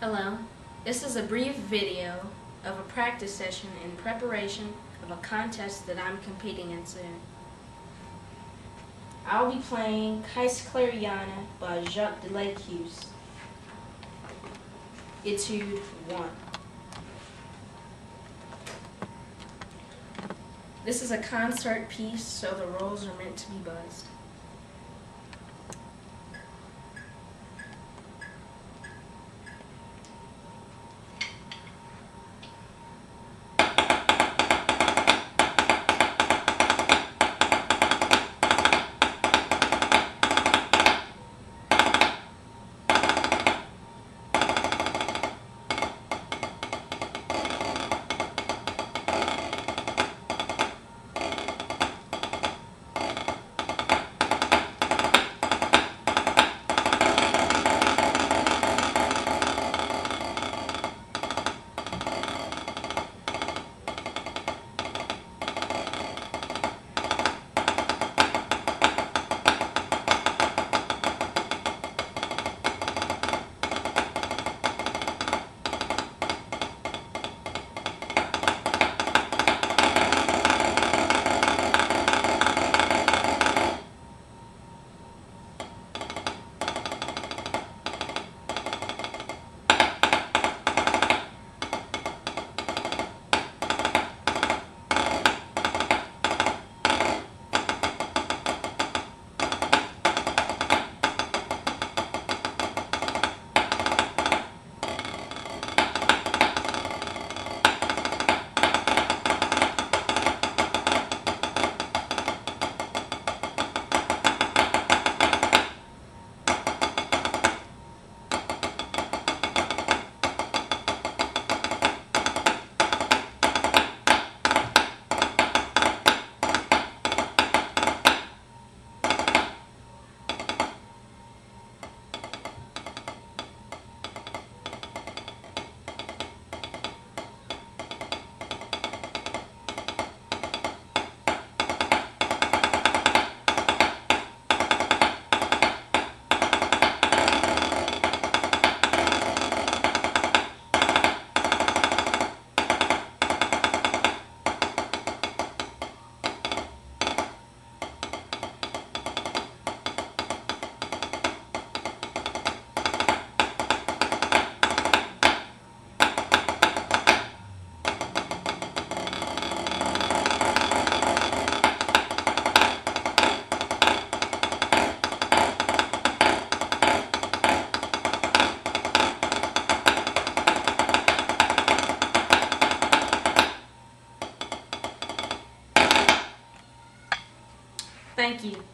Hello. This is a brief video of a practice session in preparation of a contest that I'm competing in soon. I'll be playing Keiskleiriana by Jacques Delecluse. Etude 1. This is a concert piece, so the rolls are meant to be buzzed. Thank you.